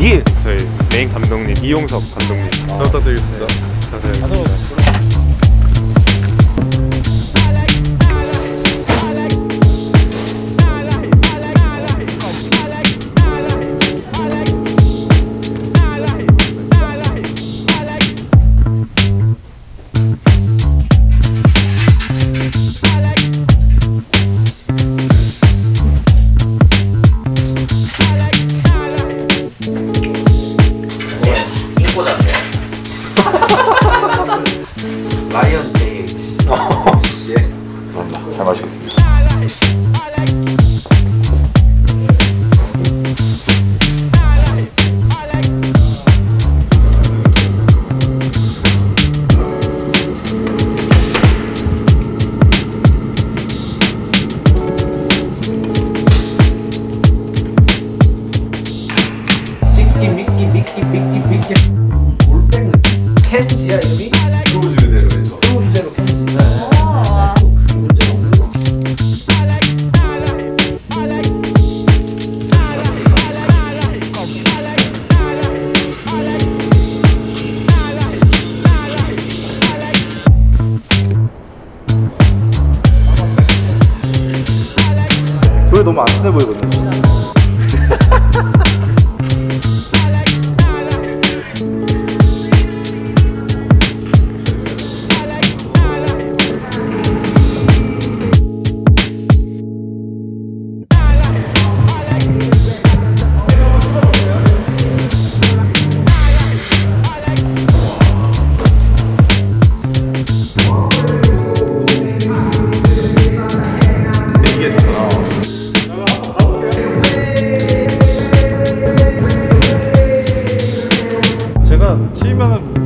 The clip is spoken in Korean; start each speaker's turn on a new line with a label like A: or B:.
A: 예! 저희 메인 감독님 이용석 감독님
B: 잘 부탁드리겠습니다.
A: 감사합니다.
C: 라이언 JH
A: 감사합니다. 잘 마시겠습니다.
C: 찍기 미끼 미끼 미끼 미끼. 올백은 켄지야 이름
B: 너무 안 친해 보이거든요. 七万。